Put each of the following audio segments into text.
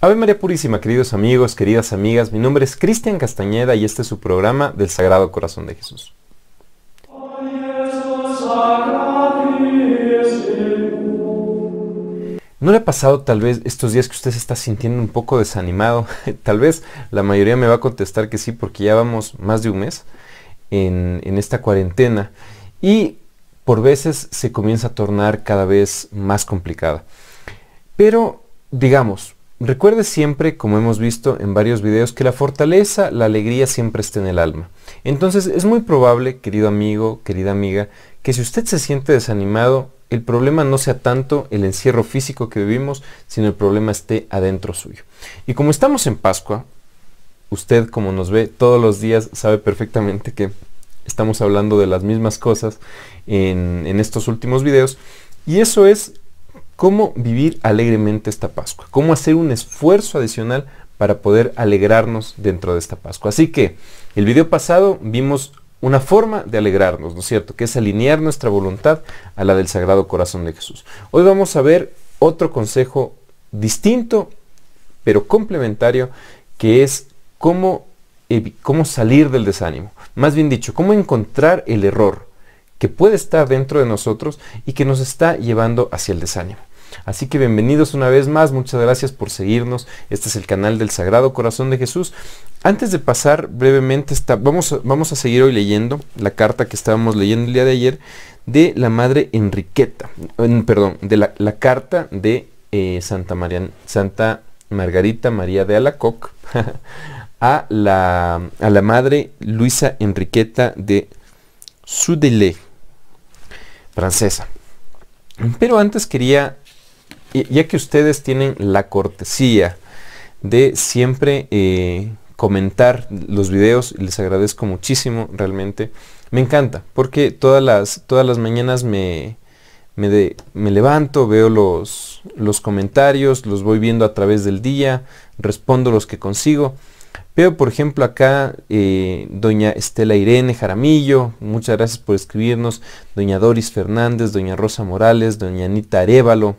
Ave María Purísima, queridos amigos, queridas amigas, mi nombre es Cristian Castañeda y este es su programa del Sagrado Corazón de Jesús. ¿No le ha pasado tal vez estos días que usted se está sintiendo un poco desanimado? tal vez la mayoría me va a contestar que sí porque ya vamos más de un mes en, en esta cuarentena y por veces se comienza a tornar cada vez más complicada. Pero digamos, Recuerde siempre, como hemos visto en varios videos, que la fortaleza, la alegría siempre está en el alma. Entonces es muy probable, querido amigo, querida amiga, que si usted se siente desanimado, el problema no sea tanto el encierro físico que vivimos, sino el problema esté adentro suyo. Y como estamos en Pascua, usted como nos ve todos los días sabe perfectamente que estamos hablando de las mismas cosas en, en estos últimos videos. Y eso es cómo vivir alegremente esta Pascua, cómo hacer un esfuerzo adicional para poder alegrarnos dentro de esta Pascua. Así que el video pasado vimos una forma de alegrarnos, ¿no es cierto? Que es alinear nuestra voluntad a la del Sagrado Corazón de Jesús. Hoy vamos a ver otro consejo distinto, pero complementario, que es cómo, cómo salir del desánimo. Más bien dicho, cómo encontrar el error que puede estar dentro de nosotros y que nos está llevando hacia el desánimo. Así que bienvenidos una vez más, muchas gracias por seguirnos. Este es el canal del Sagrado Corazón de Jesús. Antes de pasar brevemente, vamos, a, vamos a seguir hoy leyendo la carta que estábamos leyendo el día de ayer de la Madre Enriqueta, perdón, de la, carta de eh, Santa, María, Santa Margarita María de Alacoc a la, a la Madre Luisa Enriqueta de Sudelé, francesa. Pero antes quería ya que ustedes tienen la cortesía de siempre eh, comentar los videos, les agradezco muchísimo realmente. Me encanta, porque todas las, todas las mañanas me, me, levanto, veo los, los comentarios, los voy viendo a través del día, respondo los que consigo. Veo, por ejemplo, acá eh, doña Estela Irene Jaramillo, muchas gracias por escribirnos, doña Doris Fernández, doña Rosa Morales, doña Anita Arevalo,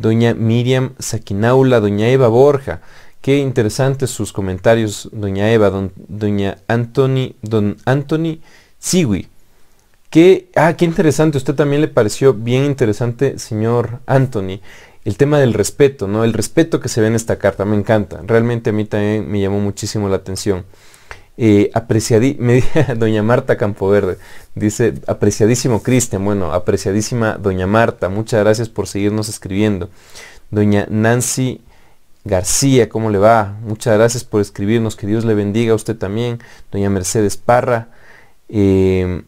doña Miriam Saquinaula, doña Eva Borja. Qué interesantes sus comentarios, doña Eva, doña Anthony, don Anthony Siwi. Qué, ah, qué interesante, usted también le pareció bien interesante, señor Anthony, el tema del respeto, ¿no? El respeto que se ve en esta carta, me encanta. Realmente a mí también me llamó muchísimo la atención. Eh, me doña Marta Campoverde, dice, apreciadísimo Cristian, bueno, apreciadísima doña Marta, muchas gracias por seguirnos escribiendo. Doña Nancy García, ¿cómo le va? Muchas gracias por escribirnos, que Dios le bendiga a usted también. Doña Mercedes Parra, em,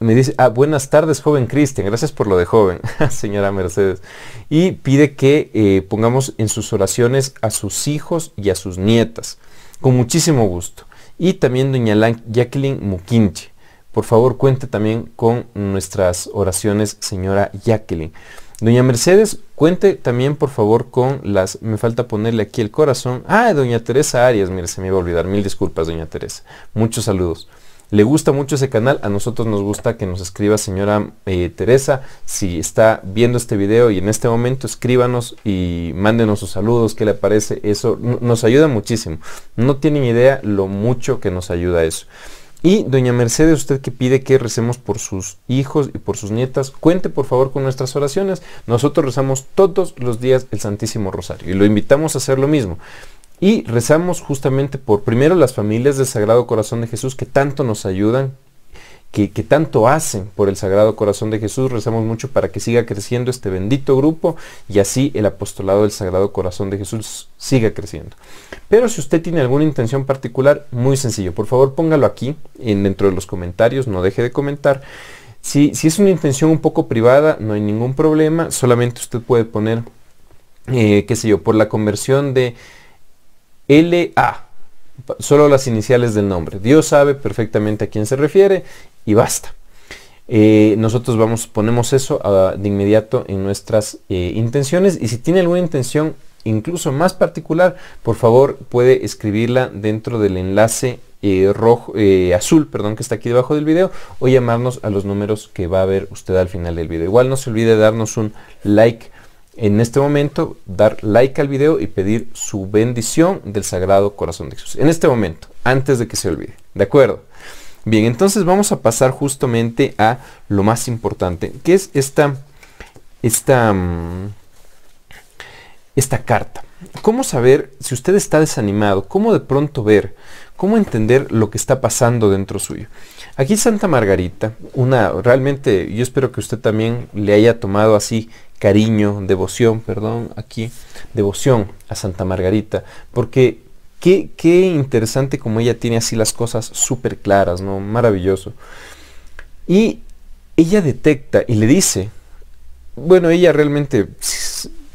me dice, ah, buenas tardes, joven Cristian, gracias por lo de joven, señora Mercedes. Y pide que eh, pongamos en sus oraciones a sus hijos y a sus nietas, con muchísimo gusto y también doña Jacqueline Muquinche. Por favor, cuente también con nuestras oraciones, señora Jacqueline. Doña Mercedes, cuente también por favor con las, me falta ponerle aquí el corazón. Ah, doña Teresa Arias, mire, se me iba a olvidar. Mil disculpas, doña Teresa. Muchos saludos le gusta mucho ese canal, a nosotros nos gusta que nos escriba señora eh, Teresa, si está viendo este video y en este momento escríbanos y mándenos sus saludos, qué le parece, eso nos ayuda muchísimo. No tienen idea lo mucho que nos ayuda eso. Y doña Mercedes, usted que pide que recemos por sus hijos y por sus nietas, cuente por favor con nuestras oraciones. Nosotros rezamos todos los días el Santísimo Rosario y lo invitamos a hacer lo mismo. Y rezamos justamente por primero las familias del Sagrado Corazón de Jesús que tanto nos ayudan, que, tanto hacen por el Sagrado Corazón de Jesús. Rezamos mucho para que siga creciendo este bendito grupo y así el apostolado del Sagrado Corazón de Jesús siga creciendo. Pero si usted tiene alguna intención particular, muy sencillo, por favor póngalo aquí en, dentro de los comentarios, no deje de comentar. Si, si es una intención un poco privada, no hay ningún problema, solamente usted puede poner, eh, qué sé yo, por la conversión de LA, solo las iniciales del nombre. Dios sabe perfectamente a quién se refiere y basta. Eh, nosotros vamos, ponemos eso de inmediato en nuestras eh, intenciones y si tiene alguna intención incluso más particular, por favor puede escribirla dentro del enlace eh, rojo, azul, perdón, que está aquí debajo del video o llamarnos a los números que va a ver usted al final del video. Igual no se olvide de darnos un like en este momento dar like al video y pedir su bendición del Sagrado Corazón de Jesús. En este momento, antes de que se olvide. ¿De acuerdo? Bien, entonces vamos a pasar justamente a lo más importante, que es esta, esta, mm, esta carta. ¿Cómo saber si usted está desanimado? ¿Cómo de pronto ver? ¿Cómo entender lo que está pasando dentro suyo? Aquí Santa Margarita, una realmente, yo espero que usted también le haya tomado así cariño, devoción, perdón, aquí, devoción a Santa Margarita, porque qué, qué interesante como ella tiene así las cosas súper claras, ¿no? Maravilloso. Y ella detecta y le dice, bueno, ella realmente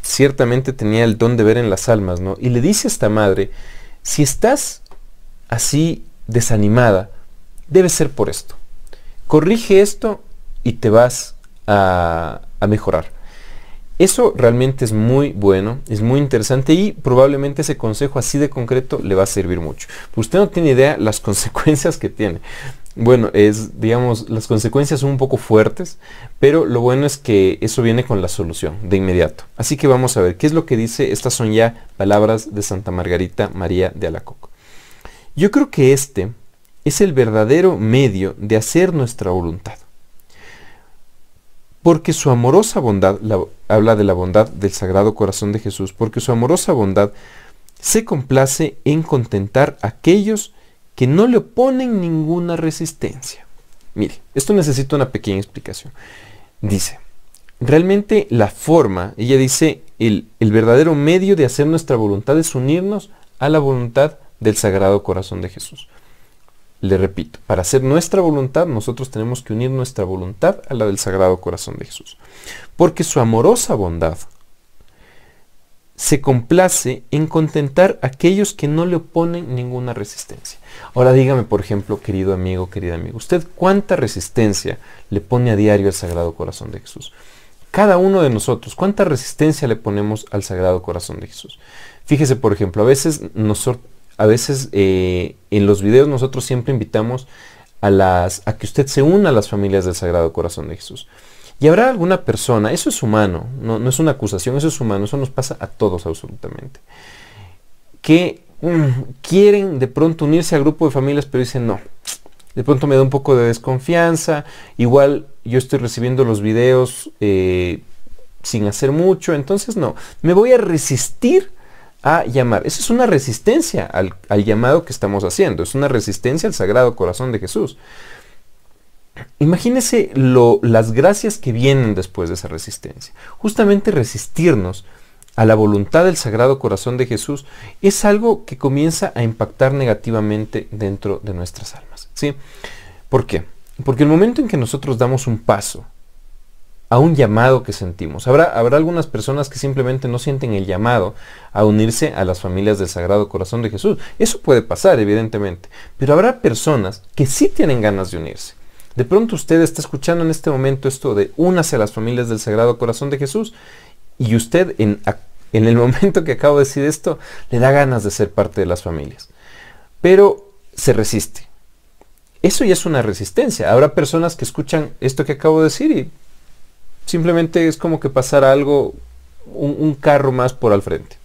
ciertamente tenía el don de ver en las almas, ¿no? Y le dice a esta madre, si estás así desanimada, debe ser por esto. Corrige esto y te vas a, a mejorar. Eso realmente es muy bueno, es muy interesante y probablemente ese consejo así de concreto le va a servir mucho. Usted no tiene idea las consecuencias que tiene. Bueno, es, digamos, las consecuencias son un poco fuertes, pero lo bueno es que eso viene con la solución de inmediato. Así que vamos a ver qué es lo que dice. Estas son ya palabras de Santa Margarita María de Alacoco. Yo creo que este es el verdadero medio de hacer nuestra voluntad porque su amorosa bondad, habla de la bondad del Sagrado Corazón de Jesús, porque su amorosa bondad se complace en contentar a aquellos que no le oponen ninguna resistencia. Mire, esto necesita una pequeña explicación. Dice, realmente la forma, ella dice, el, el verdadero medio de hacer nuestra voluntad es unirnos a la voluntad del Sagrado Corazón de Jesús. Le repito, para hacer nuestra voluntad nosotros tenemos que unir nuestra voluntad a la del Sagrado Corazón de Jesús. Porque su amorosa bondad se complace en contentar a aquellos que no le oponen ninguna resistencia. Ahora dígame, por ejemplo, querido amigo, querida amigo, ¿usted cuánta resistencia le pone a diario al Sagrado Corazón de Jesús? Cada uno de nosotros, ¿cuánta resistencia le ponemos al Sagrado Corazón de Jesús? Fíjese, por ejemplo, a veces nosotros a veces eh, en los videos nosotros siempre invitamos a, las, a que usted se una a las familias del Sagrado Corazón de Jesús. Y habrá alguna persona, eso es humano, no, no es una acusación, eso es humano, eso nos pasa a todos absolutamente, que mm, quieren de pronto unirse al grupo de familias, pero dicen no. De pronto me da un poco de desconfianza, igual yo estoy recibiendo los videos eh, sin hacer mucho, entonces no, me voy a resistir a llamar. Esa es una resistencia al, llamado que estamos haciendo, es una resistencia al Sagrado Corazón de Jesús. Imagínese lo, las gracias que vienen después de esa resistencia. Justamente resistirnos a la voluntad del Sagrado Corazón de Jesús es algo que comienza a impactar negativamente dentro de nuestras almas. ¿sí? ¿Por qué? Porque el momento en que nosotros damos un paso a un llamado que sentimos. Habrá, habrá algunas personas que simplemente no sienten el llamado a unirse a las familias del Sagrado Corazón de Jesús. Eso puede pasar, evidentemente. Pero habrá personas que sí tienen ganas de unirse. De pronto usted está escuchando en este momento esto de únase a las familias del Sagrado Corazón de Jesús y usted en, en el momento que acabo de decir esto le da ganas de ser parte de las familias. Pero se resiste. Eso ya es una resistencia. Habrá personas que escuchan esto que acabo de decir y simplemente es como que pasara algo, un, carro más por al frente.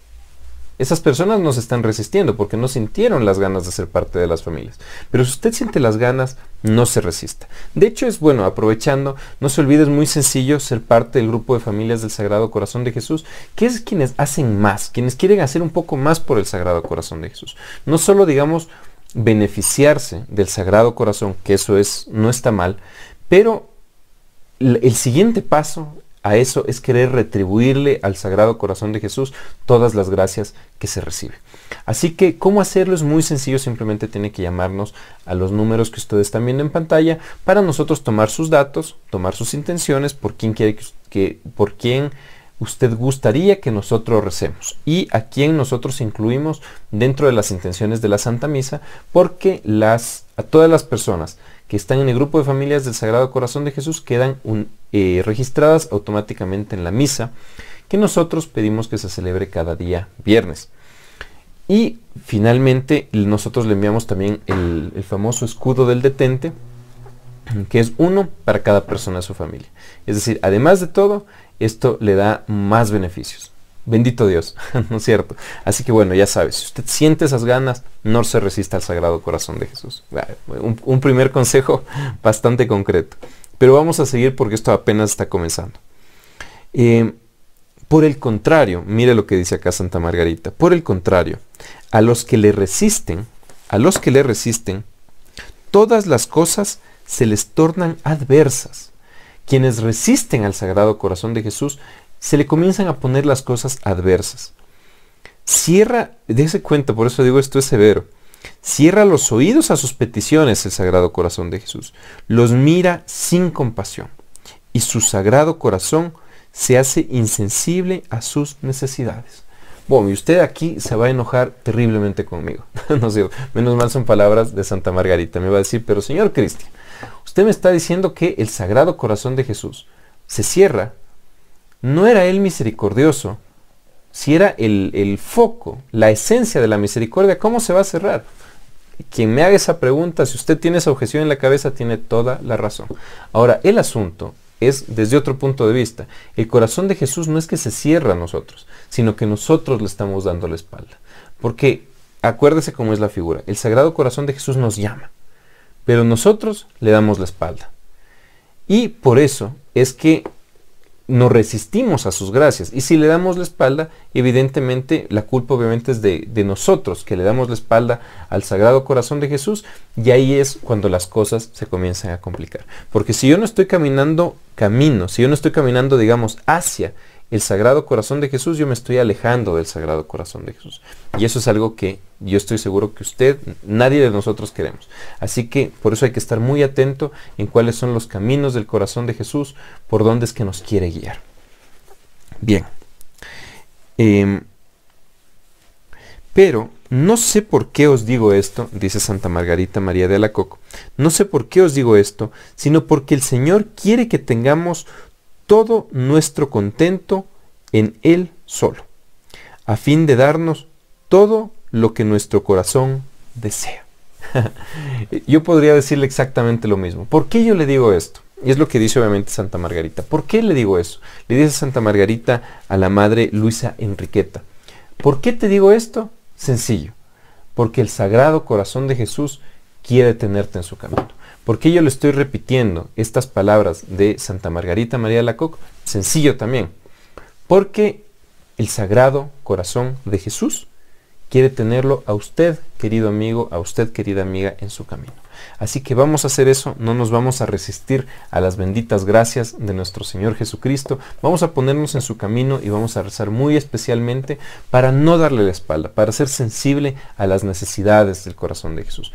Esas personas no se están resistiendo porque no sintieron las ganas de ser parte de las familias. Pero si usted siente las ganas, no se resista. De hecho, es bueno, aprovechando, no se olvide, es muy sencillo ser parte del grupo de familias del Sagrado Corazón de Jesús, que es quienes hacen más, quienes quieren hacer un poco más por el Sagrado Corazón de Jesús. No solo, digamos, beneficiarse del Sagrado Corazón, que eso es, no está mal, pero el siguiente paso a eso es querer retribuirle al Sagrado Corazón de Jesús todas las gracias que se recibe. Así que, ¿cómo hacerlo? Es muy sencillo, simplemente tiene que llamarnos a los números que ustedes están viendo en pantalla para nosotros tomar sus datos, tomar sus intenciones, por quién quiere que, por quién usted gustaría que nosotros recemos y a quién nosotros incluimos dentro de las intenciones de la Santa Misa, porque las, a todas las personas que están en el grupo de familias del Sagrado Corazón de Jesús quedan eh, registradas automáticamente en la misa que nosotros pedimos que se celebre cada día viernes. Y finalmente nosotros le enviamos también el, el famoso escudo del detente, que es uno para cada persona de su familia. Es decir, además de todo, esto le da más beneficios. Bendito Dios, ¿no es cierto? Así que bueno, ya sabes, si usted siente esas ganas, no se resista al Sagrado Corazón de Jesús. Un, primer consejo bastante concreto. Pero vamos a seguir porque esto apenas está comenzando. Eh, por el contrario, mire lo que dice acá Santa Margarita, por el contrario, a los que le resisten, a los que le resisten, todas las cosas se les tornan adversas. Quienes resisten al Sagrado Corazón de Jesús, se le comienzan a poner las cosas adversas. Cierra, dése cuenta, por eso digo esto es severo, cierra los oídos a sus peticiones el Sagrado Corazón de Jesús, los mira sin compasión y su Sagrado Corazón se hace insensible a sus necesidades. Bueno, y usted aquí se va a enojar terriblemente conmigo. no sé, menos mal son palabras de Santa Margarita. Me va a decir, pero señor Cristian, usted me está diciendo que el Sagrado Corazón de Jesús se cierra. No era Él misericordioso. Si era el, el foco, la esencia de la misericordia, ¿cómo se va a cerrar? Quien me haga esa pregunta, si usted tiene esa objeción en la cabeza, tiene toda la razón. Ahora, el asunto es desde otro punto de vista. El corazón de Jesús no es que se cierra a nosotros, sino que nosotros le estamos dando la espalda. Porque acuérdese cómo es la figura. El Sagrado Corazón de Jesús nos llama, pero nosotros le damos la espalda. Y por eso es que nos resistimos a sus gracias. Y si le damos la espalda, evidentemente la culpa obviamente es de, de, nosotros, que le damos la espalda al Sagrado Corazón de Jesús, y ahí es cuando las cosas se comienzan a complicar. Porque si yo no estoy caminando camino, si yo no estoy caminando, digamos, hacia el Sagrado Corazón de Jesús, yo me estoy alejando del Sagrado Corazón de Jesús. Y eso es algo que yo estoy seguro que usted, nadie de nosotros queremos. Así que por eso hay que estar muy atento en cuáles son los caminos del corazón de Jesús, por dónde es que nos quiere guiar. Bien. Em, pero no sé por qué os digo esto, dice Santa Margarita María de Alacoco, no sé por qué os digo esto, sino porque el Señor quiere que tengamos todo nuestro contento en Él solo, a fin de darnos todo lo que nuestro corazón desea. yo podría decirle exactamente lo mismo. ¿Por qué yo le digo esto? Y es lo que dice obviamente Santa Margarita. ¿Por qué le digo eso? Le dice Santa Margarita a la madre Luisa Enriqueta. ¿Por qué te digo esto? Sencillo. Porque el Sagrado Corazón de Jesús quiere tenerte en su camino. ¿Por qué yo le estoy repitiendo estas palabras de Santa Margarita María de la Coque? Sencillo también. Porque el Sagrado Corazón de Jesús quiere tenerlo a usted, querido amigo, a usted, querida amiga, en su camino. Así que vamos a hacer eso, no nos vamos a resistir a las benditas gracias de nuestro Señor Jesucristo, vamos a ponernos en su camino y vamos a rezar muy especialmente para no darle la espalda, para ser sensible a las necesidades del corazón de Jesús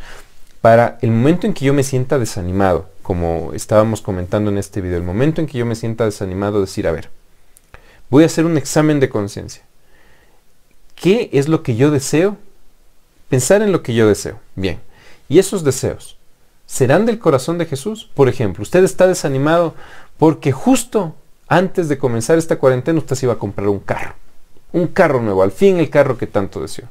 para el momento en que yo me sienta desanimado, como estábamos comentando en este video, el momento en que yo me sienta desanimado, decir, a ver, voy a hacer un examen de conciencia. ¿Qué es lo que yo deseo? Pensar en lo que yo deseo. Bien. ¿Y esos deseos serán del corazón de Jesús? Por ejemplo, usted está desanimado porque justo antes de comenzar esta cuarentena usted se iba a comprar un carro. Un carro nuevo, al fin el carro que tanto deseó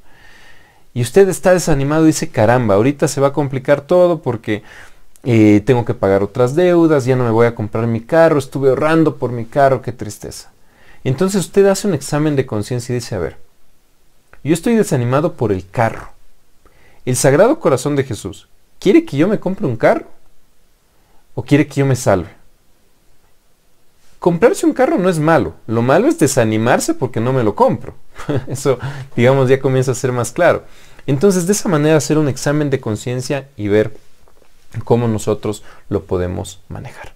y usted está desanimado y dice, caramba, ahorita se va a complicar todo porque eh, tengo que pagar otras deudas, ya no me voy a comprar mi carro, estuve ahorrando por mi carro, qué tristeza. Entonces usted hace un examen de conciencia y dice, a ver, yo estoy desanimado por el carro. ¿El Sagrado Corazón de Jesús quiere que yo me compre un carro? ¿O quiere que yo me salve? Comprarse un carro no es malo, lo malo es desanimarse porque no me lo compro. Eso, digamos, ya comienza a ser más claro. Entonces, de esa manera, hacer un examen de conciencia y ver cómo nosotros lo podemos manejar.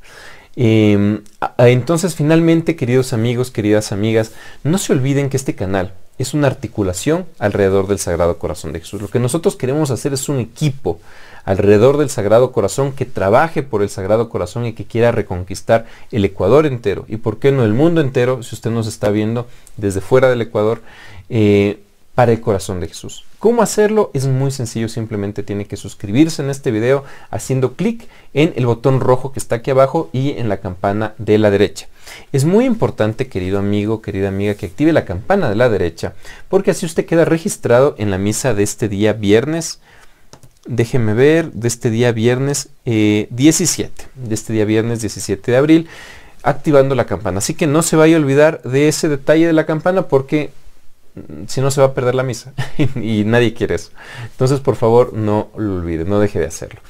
Em, entonces, finalmente, queridos amigos, queridas amigas, no se olviden que este canal es una articulación alrededor del Sagrado Corazón de Jesús. Lo que nosotros queremos hacer es un equipo alrededor del Sagrado Corazón que trabaje por el Sagrado Corazón y que quiera reconquistar el Ecuador entero. Y por qué no el mundo entero, si usted nos está viendo desde fuera del Ecuador, eh, para el corazón de Jesús. ¿Cómo hacerlo? Es muy sencillo, simplemente tiene que suscribirse en este video haciendo clic en el botón rojo que está aquí abajo y en la campana de la derecha. Es muy importante, querido amigo, querida amiga, que active la campana de la derecha, porque así usted queda registrado en la misa de este día viernes, déjeme ver, de este día viernes 17, eh, de este día viernes 17 de abril, activando la campana. Así que no se vaya a olvidar de ese detalle de la campana porque si no se va a perder la misa y nadie quiere eso. Entonces, por favor, no lo olvide, no deje de hacerlo.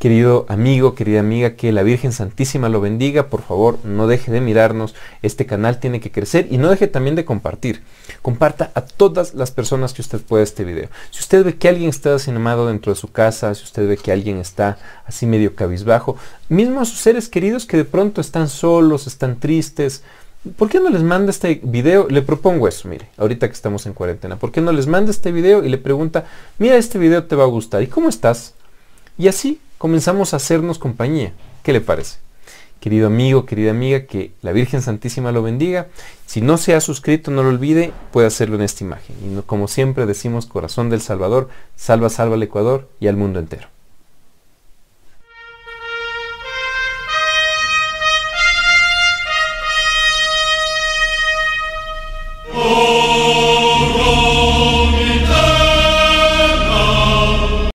Querido amigo, querida amiga, que la Virgen Santísima lo bendiga. Por favor, no deje de mirarnos. Este canal tiene que crecer y no deje también de compartir. Comparta a todas las personas que usted pueda este video. Si usted ve que alguien está desanimado dentro de su casa, si usted ve que alguien está así medio cabizbajo, mismo a sus seres queridos que de pronto están solos, están tristes, ¿Por qué no les manda este video? Le propongo eso, mire, ahorita que estamos en cuarentena. ¿Por qué no les manda este video y le pregunta, mira, este video te va a gustar? ¿Y cómo estás? Y así comenzamos a hacernos compañía. ¿Qué le parece? Querido amigo, querida amiga, que la Virgen Santísima lo bendiga. Si no se ha suscrito, no lo olvide, puede hacerlo en esta imagen. Y como siempre decimos, corazón del Salvador, salva, salva al Ecuador y al mundo entero.